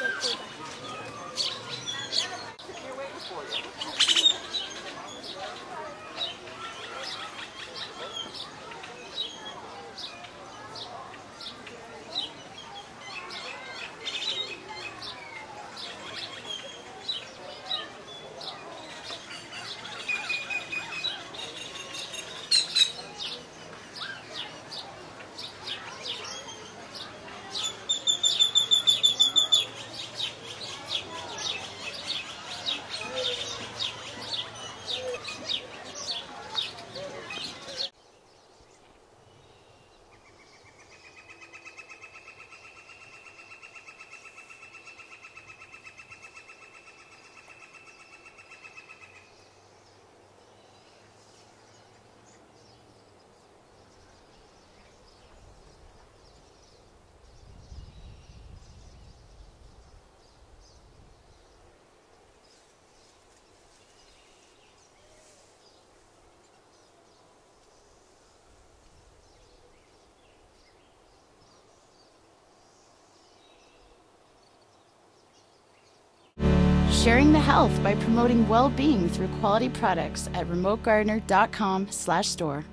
Don't go back. Sharing the health by promoting well-being through quality products at remotegardener.com/store.